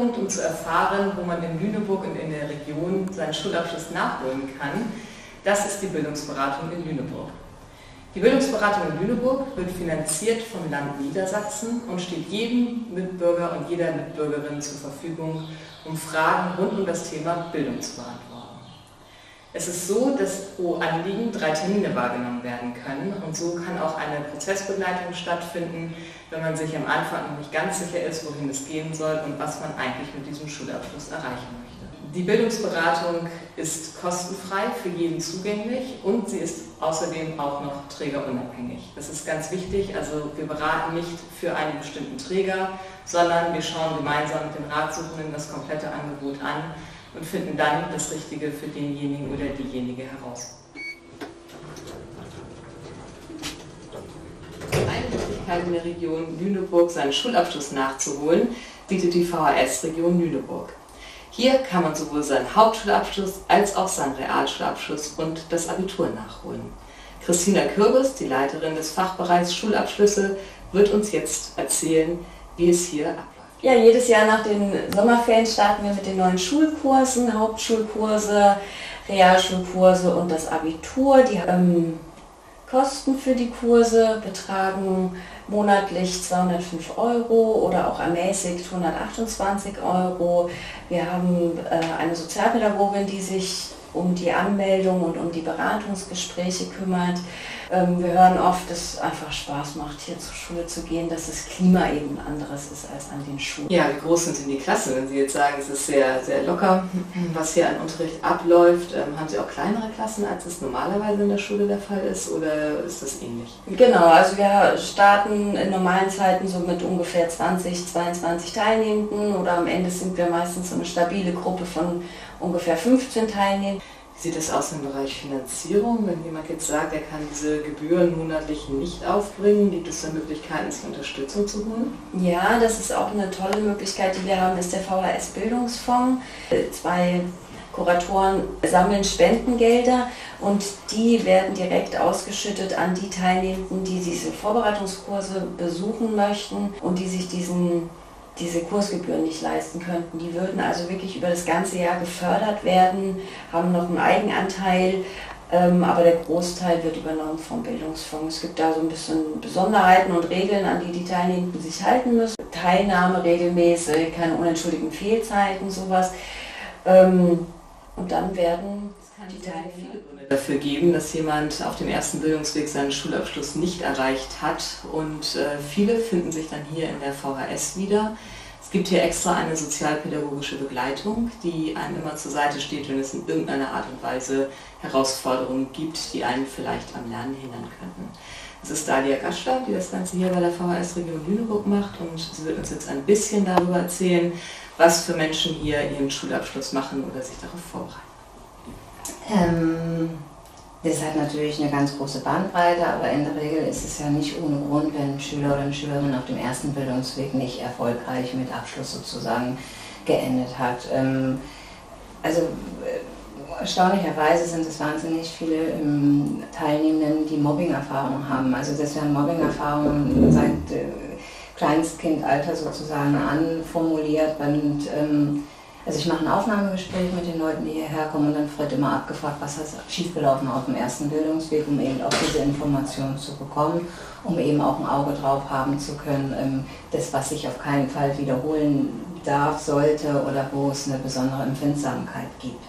Anlaufpunkt, um zu erfahren, wo man in Lüneburg und in der Region seinen Schulabschluss nachholen kann, das ist die Bildungsberatung in Lüneburg. Die Bildungsberatung in Lüneburg wird finanziert vom Land Niedersachsen und steht jedem Mitbürger und jeder Mitbürgerin zur Verfügung, um Fragen rund um das Thema Bildung zu beantworten. Es ist so, dass pro Anliegen drei Termine wahrgenommen werden können und so kann auch eine Prozessbegleitung stattfinden, wenn man sich am Anfang noch nicht ganz sicher ist, wohin es gehen soll und was man eigentlich mit diesem Schulabschluss erreichen möchte. Die Bildungsberatung ist kostenfrei für jeden zugänglich und sie ist außerdem auch noch trägerunabhängig. Das ist ganz wichtig, also wir beraten nicht für einen bestimmten Träger, sondern wir schauen gemeinsam mit den Ratsuchenden das komplette Angebot an und finden dann das Richtige für denjenigen oder diejenige heraus. Eine Möglichkeit in der Region Lüneburg seinen Schulabschluss nachzuholen, bietet die VHS-Region Lüneburg. Hier kann man sowohl seinen Hauptschulabschluss als auch seinen Realschulabschluss und das Abitur nachholen. Christina Kürbis, die Leiterin des Fachbereichs Schulabschlüsse, wird uns jetzt erzählen, wie es hier abläuft. Ja, jedes Jahr nach den Sommerferien starten wir mit den neuen Schulkursen, Hauptschulkurse, Realschulkurse und das Abitur. Die ähm, Kosten für die Kurse betragen monatlich 205 Euro oder auch ermäßigt 128 Euro. Wir haben äh, eine Sozialpädagogin, die sich um die Anmeldung und um die Beratungsgespräche kümmert. Ähm, wir hören oft, dass es einfach Spaß macht, hier zur Schule zu gehen, dass das Klima eben anderes ist als an den Schulen. Ja, wie groß sind denn die Klassen? Wenn Sie jetzt sagen, es ist sehr, sehr locker, was hier an Unterricht abläuft, ähm, haben Sie auch kleinere Klassen, als es normalerweise in der Schule der Fall ist oder ist das ähnlich? Genau, also wir starten in normalen Zeiten so mit ungefähr 20, 22 Teilnehmenden oder am Ende sind wir meistens so eine stabile Gruppe von ungefähr 15 Teilnehmenden. Wie sieht es aus im Bereich Finanzierung? Wenn jemand jetzt sagt, er kann diese Gebühren monatlich nicht aufbringen, gibt es da Möglichkeiten, sich Unterstützung zu holen? Ja, das ist auch eine tolle Möglichkeit, die wir haben, ist der VHS Bildungsfonds. Zwei Kuratoren sammeln Spendengelder und die werden direkt ausgeschüttet an die Teilnehmenden, die diese Vorbereitungskurse besuchen möchten und die sich diesen diese Kursgebühren nicht leisten könnten. Die würden also wirklich über das ganze Jahr gefördert werden, haben noch einen Eigenanteil, ähm, aber der Großteil wird übernommen vom Bildungsfonds. Es gibt da so ein bisschen Besonderheiten und Regeln, an die die Teilnehmenden sich halten müssen. Teilnahme regelmäßig, keine unentschuldigten Fehlzeiten, sowas. Ähm, und dann werden die Teilnehmer dafür geben, dass jemand auf dem ersten Bildungsweg seinen Schulabschluss nicht erreicht hat. Und äh, viele finden sich dann hier in der VHS wieder. Es gibt hier extra eine sozialpädagogische Begleitung, die einem immer zur Seite steht, wenn es in irgendeiner Art und Weise Herausforderungen gibt, die einen vielleicht am Lernen hindern könnten. Das ist Dalia Gaschler, die das Ganze hier bei der VHS Region Lüneburg macht und sie wird uns jetzt ein bisschen darüber erzählen, was für Menschen hier ihren Schulabschluss machen oder sich darauf vorbereiten. Ähm, das hat natürlich eine ganz große Bandbreite, aber in der Regel ist es ja nicht ohne Grund, wenn ein Schüler oder eine Schülerin auf dem ersten Bildungsweg nicht erfolgreich mit Abschluss sozusagen geendet hat. Ähm, also äh, erstaunlicherweise sind es wahnsinnig viele ähm, Teilnehmenden, die Mobbing-Erfahrungen haben. Also das werden Mobbing-Erfahrungen seit äh, Kleinstkindalter sozusagen anformuliert und ähm, also ich mache ein Aufnahmegespräch mit den Leuten, die hierher kommen und dann wird immer abgefragt, was ist schiefgelaufen auf dem ersten Bildungsweg, um eben auch diese Informationen zu bekommen, um eben auch ein Auge drauf haben zu können, ähm, das, was sich auf keinen Fall wiederholen darf, sollte oder wo es eine besondere Empfindsamkeit gibt.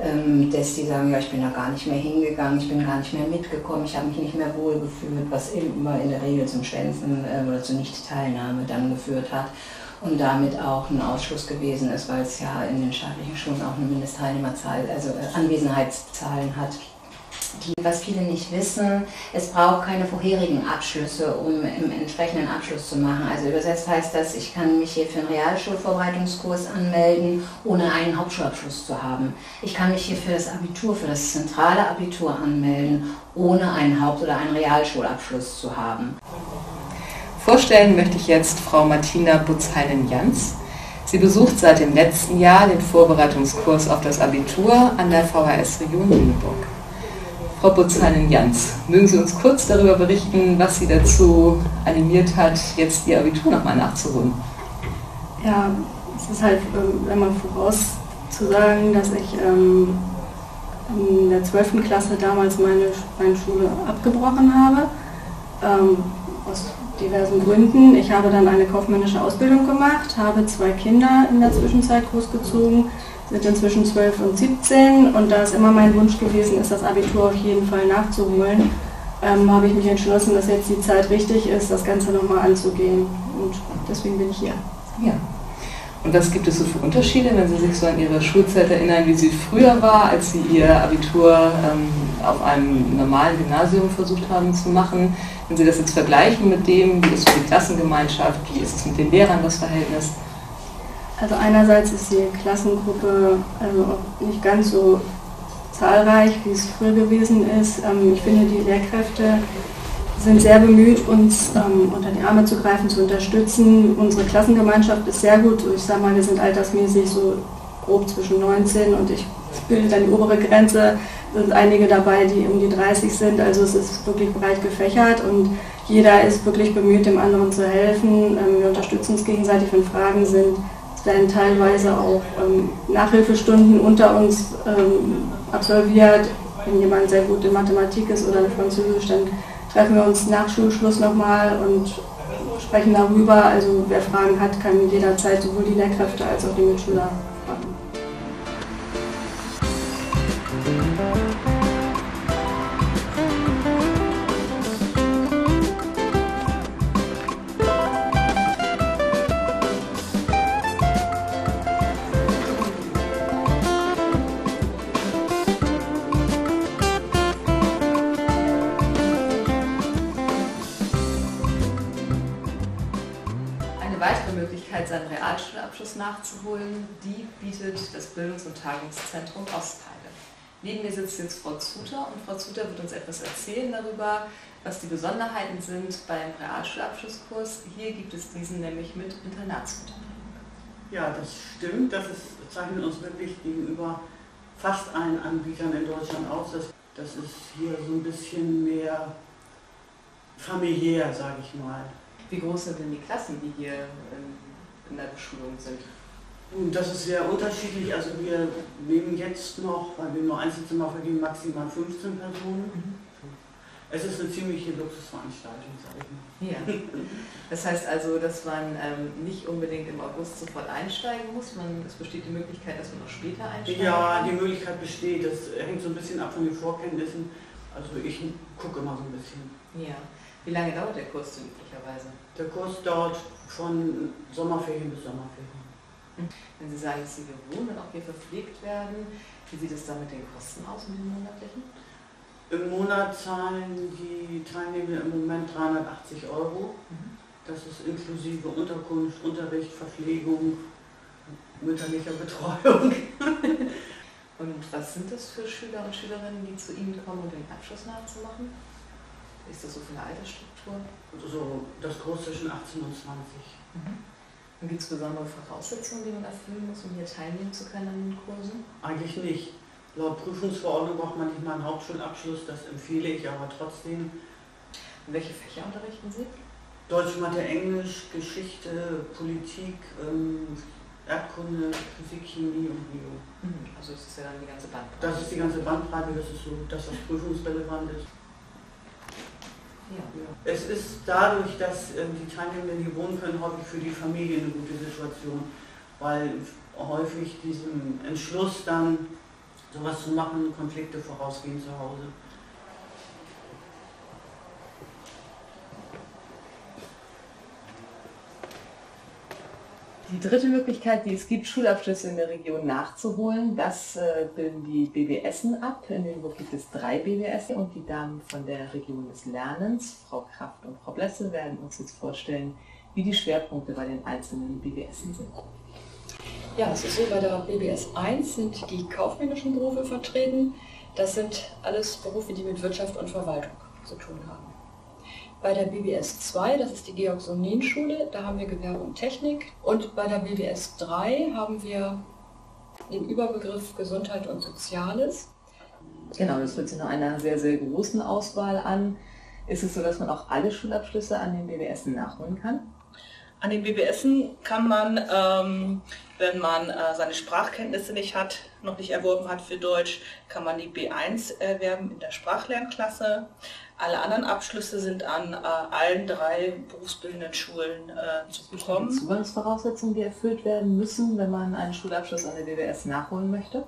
Ähm, dass die sagen, ja, ich bin da gar nicht mehr hingegangen, ich bin gar nicht mehr mitgekommen, ich habe mich nicht mehr wohlgefühlt, was immer in der Regel zum Schwänzen äh, oder zur Nichtteilnahme dann geführt hat und damit auch ein Ausschluss gewesen ist, weil es ja in den staatlichen Schulen auch eine Mindestteilnehmerzahl, also äh, Anwesenheitszahlen hat. Die, was viele nicht wissen, es braucht keine vorherigen Abschlüsse, um im entsprechenden Abschluss zu machen. Also übersetzt heißt das, ich kann mich hier für einen Realschulvorbereitungskurs anmelden, ohne einen Hauptschulabschluss zu haben. Ich kann mich hier für das Abitur, für das zentrale Abitur anmelden, ohne einen Haupt- oder einen Realschulabschluss zu haben. Vorstellen möchte ich jetzt Frau Martina Butzheinen-Jans. Sie besucht seit dem letzten Jahr den Vorbereitungskurs auf das Abitur an der VHS Region Lüneburg. Frau Butzheinen-Jans, mögen Sie uns kurz darüber berichten, was Sie dazu animiert hat, jetzt Ihr Abitur nochmal nachzuholen? Ja, es ist halt ähm, immer vorauszusagen, dass ich ähm, in der 12. Klasse damals meine, meine Schule abgebrochen habe, ähm, aus diversen Gründen. Ich habe dann eine kaufmännische Ausbildung gemacht, habe zwei Kinder in der Zwischenzeit großgezogen, sind inzwischen 12 und 17 und da es immer mein Wunsch gewesen ist, das Abitur auf jeden Fall nachzuholen, ähm, habe ich mich entschlossen, dass jetzt die Zeit richtig ist, das Ganze nochmal anzugehen und deswegen bin ich hier. Ja. Und was gibt es so für Unterschiede, wenn Sie sich so an Ihre Schulzeit erinnern, wie sie früher war, als Sie Ihr Abitur ähm, auf einem normalen Gymnasium versucht haben zu machen? Wenn Sie das jetzt vergleichen mit dem, wie ist die Klassengemeinschaft, wie ist es mit den Lehrern das Verhältnis? Also einerseits ist die Klassengruppe also nicht ganz so zahlreich, wie es früher gewesen ist. Ähm, ich finde, die Lehrkräfte sind sehr bemüht, uns ähm, unter die Arme zu greifen, zu unterstützen. Unsere Klassengemeinschaft ist sehr gut. Ich sage mal, wir sind altersmäßig so grob zwischen 19 und ich bilde dann die obere Grenze. Es sind einige dabei, die um die 30 sind. Also es ist wirklich breit gefächert und jeder ist wirklich bemüht, dem anderen zu helfen. Ähm, wir unterstützen uns gegenseitig, wenn Fragen sind. Es werden teilweise auch ähm, Nachhilfestunden unter uns ähm, absolviert. Wenn jemand sehr gut in Mathematik ist oder in Französisch, dann treffen wir uns nach Schulschluss nochmal und sprechen darüber. Also wer Fragen hat, kann jederzeit sowohl die Lehrkräfte als auch die Mitschüler fragen. seinen Realschulabschluss nachzuholen, die bietet das Bildungs- und Tagungszentrum Ostteile. Neben mir sitzt jetzt Frau Zuter und Frau Zuter wird uns etwas erzählen darüber, was die Besonderheiten sind beim Realschulabschlusskurs. Hier gibt es diesen nämlich mit Internatsmodell. Ja, das stimmt. Das ist, zeichnet uns wirklich gegenüber fast allen Anbietern in Deutschland aus. Das, das ist hier so ein bisschen mehr familiär, sage ich mal. Wie groß sind denn die Klassen, die hier in der Beschulung sind? Das ist sehr unterschiedlich. Also wir nehmen jetzt noch, weil wir nur Einzelzimmer vergeben, maximal 15 Personen. Mhm. Es ist eine ziemliche Luxusveranstaltung, sage ich mal. Ja. Das heißt also, dass man ähm, nicht unbedingt im August sofort einsteigen muss. Man, es besteht die Möglichkeit, dass man noch später einsteigt? Ja, die Möglichkeit besteht. Das hängt so ein bisschen ab von den Vorkenntnissen. Also ich gucke immer so ein bisschen. Ja. Wie lange dauert der Kurs denn üblicherweise? Der Kurs dauert von Sommerferien bis Sommerferien. Wenn Sie sagen, dass Sie hier wohnen und auch hier verpflegt werden, wie sieht es da mit den Kosten aus, mit den monatlichen? Im Monat zahlen die Teilnehmer im Moment 380 Euro. Mhm. Das ist inklusive Unterkunft, Unterricht, Verpflegung, mütterlicher Betreuung. und was sind das für Schüler und Schülerinnen, die zu Ihnen kommen, um den Abschluss nachzumachen? Ist das so für eine Altersstruktur? Also das Kurs zwischen 18 und 20. Mhm. Und gibt es besondere Voraussetzungen, die man erfüllen muss, um hier teilnehmen zu können an den Kursen? Eigentlich nicht. Laut Prüfungsverordnung braucht man nicht mal einen Hauptschulabschluss, das empfehle ich aber trotzdem. Und welche Fächer unterrichten Sie? Deutsch, Mathe, Englisch, Geschichte, Politik, ähm, Erdkunde, Physik, Chemie und Bio. Mhm. Also das ist ja dann die ganze Bandbreite. Das ist die ganze Bandbreite, das ist so, dass das prüfungsrelevant ist. Es ist dadurch, dass ähm, die Teilnehmenden hier wohnen können, häufig für die Familie eine gute Situation, weil häufig diesem Entschluss dann sowas zu machen, Konflikte vorausgehen zu Hause. Die dritte Möglichkeit, die es gibt, Schulabschlüsse in der Region nachzuholen, das äh, bilden die BBSen ab. In Lüneburg gibt es drei BBS und die Damen von der Region des Lernens, Frau Kraft und Frau Blesse, werden uns jetzt vorstellen, wie die Schwerpunkte bei den einzelnen BBSen sind. Ja, es ist so, bei der BBS 1 sind die kaufmännischen Berufe vertreten. Das sind alles Berufe, die mit Wirtschaft und Verwaltung zu tun haben. Bei der BBS 2, das ist die Georg-Sonin-Schule, da haben wir Gewerbe und Technik. Und bei der BBS 3 haben wir den Überbegriff Gesundheit und Soziales. Genau, das wird sich nach einer sehr, sehr großen Auswahl an. Ist es so, dass man auch alle Schulabschlüsse an den BBS nachholen kann? An den BBSen kann man, ähm, wenn man äh, seine Sprachkenntnisse nicht hat, noch nicht erworben hat für Deutsch, kann man die B1 erwerben in der Sprachlernklasse. Alle anderen Abschlüsse sind an äh, allen drei berufsbildenden Schulen äh, zu bekommen. Die Zugangsvoraussetzungen, die erfüllt werden müssen, wenn man einen Schulabschluss an der BBS nachholen möchte?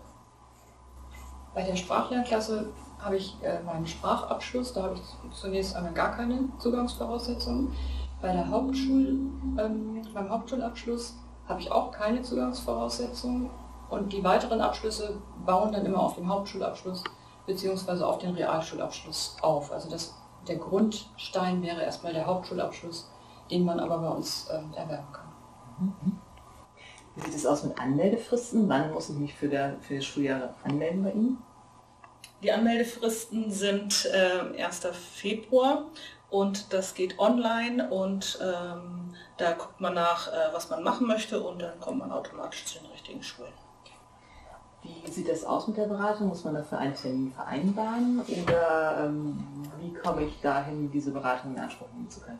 Bei der Sprachlernklasse habe ich äh, meinen Sprachabschluss, da habe ich zunächst einmal gar keine Zugangsvoraussetzungen. Bei der Hauptschul, ähm, beim Hauptschulabschluss habe ich auch keine Zugangsvoraussetzungen und die weiteren Abschlüsse bauen dann immer auf dem Hauptschulabschluss bzw. auf den Realschulabschluss auf. Also das, der Grundstein wäre erstmal der Hauptschulabschluss, den man aber bei uns ähm, erwerben kann. Mhm. Wie sieht es aus mit Anmeldefristen? Wann muss ich mich für, der, für das Schuljahr anmelden bei Ihnen? Die Anmeldefristen sind äh, 1. Februar und das geht online und ähm, da guckt man nach, äh, was man machen möchte und dann kommt man automatisch zu den richtigen Schulen. Wie sieht das aus mit der Beratung? Muss man dafür einen Termin vereinbaren oder ähm, wie komme ich dahin, diese Beratung in Anspruch nehmen zu können?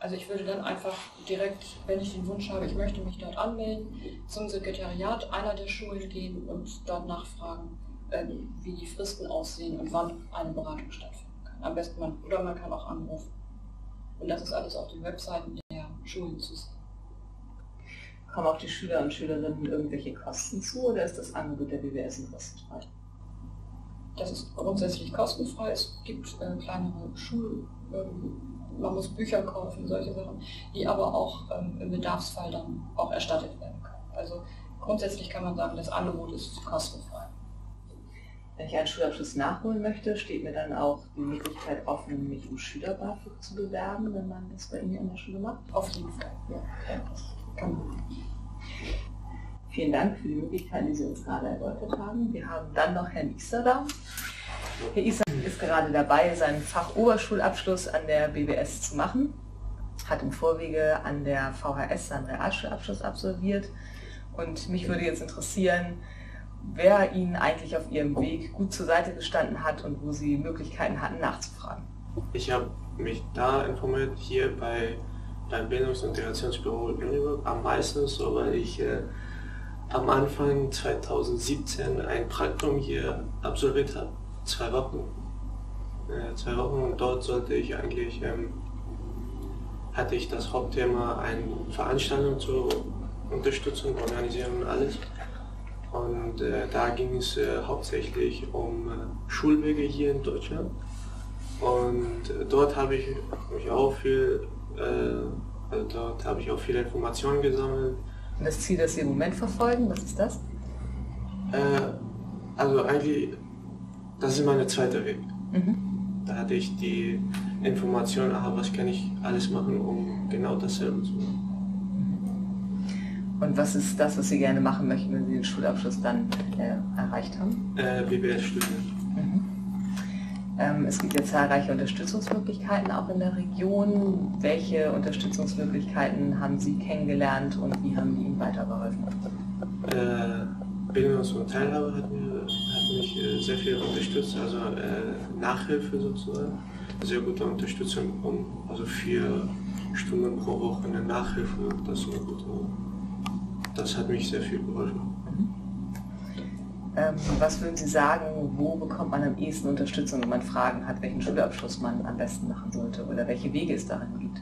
Also ich würde dann einfach direkt, wenn ich den Wunsch habe, ich möchte mich dort anmelden, zum Sekretariat einer der Schulen gehen und dort nachfragen, ähm, wie die Fristen aussehen und wann eine Beratung stattfinden kann. Am besten man, oder man kann auch anrufen. Und das ist alles auf den Webseiten der Schulen zu sehen. Kommen auch die Schüler und Schülerinnen irgendwelche Kosten zu oder ist das Angebot der BWS kostenfrei? Das ist grundsätzlich kostenfrei. Es gibt äh, kleinere Schul... Ähm, man muss Bücher kaufen, solche Sachen, die aber auch ähm, im Bedarfsfall dann auch erstattet werden können. Also grundsätzlich kann man sagen, das Angebot ist kostenfrei. Wenn ich einen Schulabschluss nachholen möchte, steht mir dann auch die Möglichkeit offen, mich um Schüler-BAföG zu bewerben, wenn man das bei Ihnen in der Schule macht? Auf jeden Fall. Ja. Vielen Dank für die Möglichkeiten, die Sie uns gerade erläutert haben. Wir haben dann noch Herrn Iser da. Herr Iser ist gerade dabei, seinen Fachoberschulabschluss an der BBS zu machen, hat im Vorwege an der VHS seinen Realschulabschluss absolviert und mich würde jetzt interessieren, wer Ihnen eigentlich auf Ihrem Weg gut zur Seite gestanden hat und wo Sie Möglichkeiten hatten nachzufragen. Ich habe mich da informiert, hier bei beim Bildungs- und Integrationsbüro Lüneburg am meisten so, weil ich äh, am Anfang 2017 ein Praktikum hier absolviert habe, zwei Wochen. Äh, zwei Wochen und dort sollte ich eigentlich, ähm, hatte ich das Hauptthema eine Veranstaltung zur Unterstützung, Organisieren und alles. Und äh, da ging es äh, hauptsächlich um äh, Schulwege hier in Deutschland. Und äh, dort habe ich mich auch viel, äh, dort habe ich auch viele Informationen gesammelt. Und das Ziel, das Sie im Moment verfolgen, was ist das? Äh, also eigentlich, das ist mein zweiter Weg. Mhm. Da hatte ich die Information, aha, was kann ich alles machen, um genau dasselbe zu machen. Und was ist das, was Sie gerne machen möchten, wenn Sie den Schulabschluss dann äh, erreicht haben? Äh, BWL-Studien. Mhm. Ähm, es gibt ja zahlreiche Unterstützungsmöglichkeiten auch in der Region. Welche Unterstützungsmöglichkeiten haben Sie kennengelernt und wie haben die Ihnen weitergeholfen? Äh, Bildungs- und Teilhabe hat, mir, hat mich äh, sehr viel unterstützt, also äh, Nachhilfe sozusagen. Sehr gute Unterstützung, um also vier Stunden pro Woche eine Nachhilfe, das gute das hat mich sehr viel geholfen. Ähm, was würden Sie sagen, wo bekommt man am ehesten Unterstützung, wenn man Fragen hat, welchen Schulabschluss man am besten machen sollte oder welche Wege es darin gibt?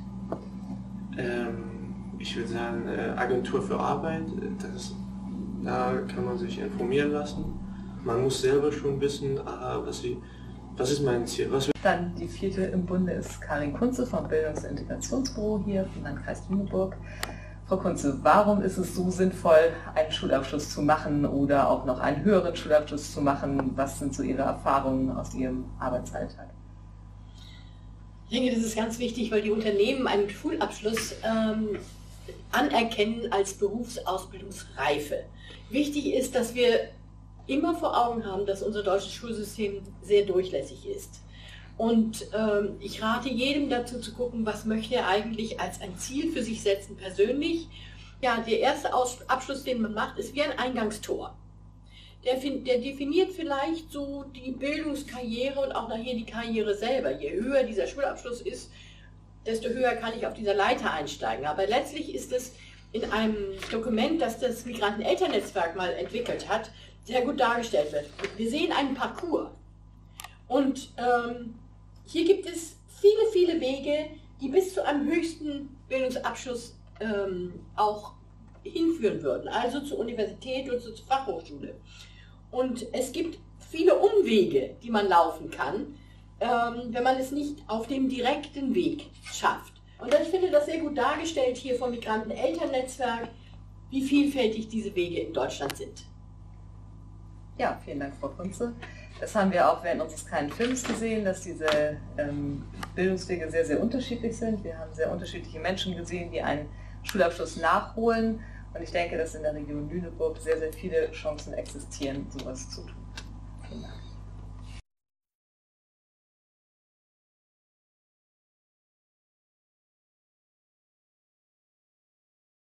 Ähm, ich würde sagen, äh, Agentur für Arbeit, das, da kann man sich informieren lassen. Man muss selber schon wissen, was, ich, was ist mein Ziel. Was Dann die vierte im Bunde ist Karin Kunze vom Bildungs- und Integrationsbüro hier vom Landkreis Lüneburg. Frau Kunze, warum ist es so sinnvoll, einen Schulabschluss zu machen oder auch noch einen höheren Schulabschluss zu machen? Was sind so Ihre Erfahrungen aus Ihrem Arbeitsalltag? Ich denke, das ist ganz wichtig, weil die Unternehmen einen Schulabschluss ähm, anerkennen als Berufsausbildungsreife. Wichtig ist, dass wir immer vor Augen haben, dass unser deutsches Schulsystem sehr durchlässig ist. Und ähm, ich rate jedem dazu zu gucken, was möchte er eigentlich als ein Ziel für sich setzen persönlich. Ja, der erste Aus Abschluss, den man macht, ist wie ein Eingangstor. Der, der definiert vielleicht so die Bildungskarriere und auch nachher die Karriere selber. Je höher dieser Schulabschluss ist, desto höher kann ich auf dieser Leiter einsteigen. Aber letztlich ist es in einem Dokument, das das Migranten-Elternnetzwerk mal entwickelt hat, sehr gut dargestellt wird. Wir sehen einen Parcours. Und ähm, hier gibt es viele, viele Wege, die bis zu einem höchsten Bildungsabschluss ähm, auch hinführen würden, also zur Universität oder zur Fachhochschule. Und es gibt viele Umwege, die man laufen kann, ähm, wenn man es nicht auf dem direkten Weg schafft. Und ich finde das sehr gut dargestellt hier vom Migranten-Elternnetzwerk, wie vielfältig diese Wege in Deutschland sind. Ja, vielen Dank, Frau Kunze. Das haben wir auch während unseres kleinen Films gesehen, dass diese ähm, Bildungswege sehr, sehr unterschiedlich sind. Wir haben sehr unterschiedliche Menschen gesehen, die einen Schulabschluss nachholen. Und ich denke, dass in der Region Lüneburg sehr, sehr viele Chancen existieren, sowas zu tun.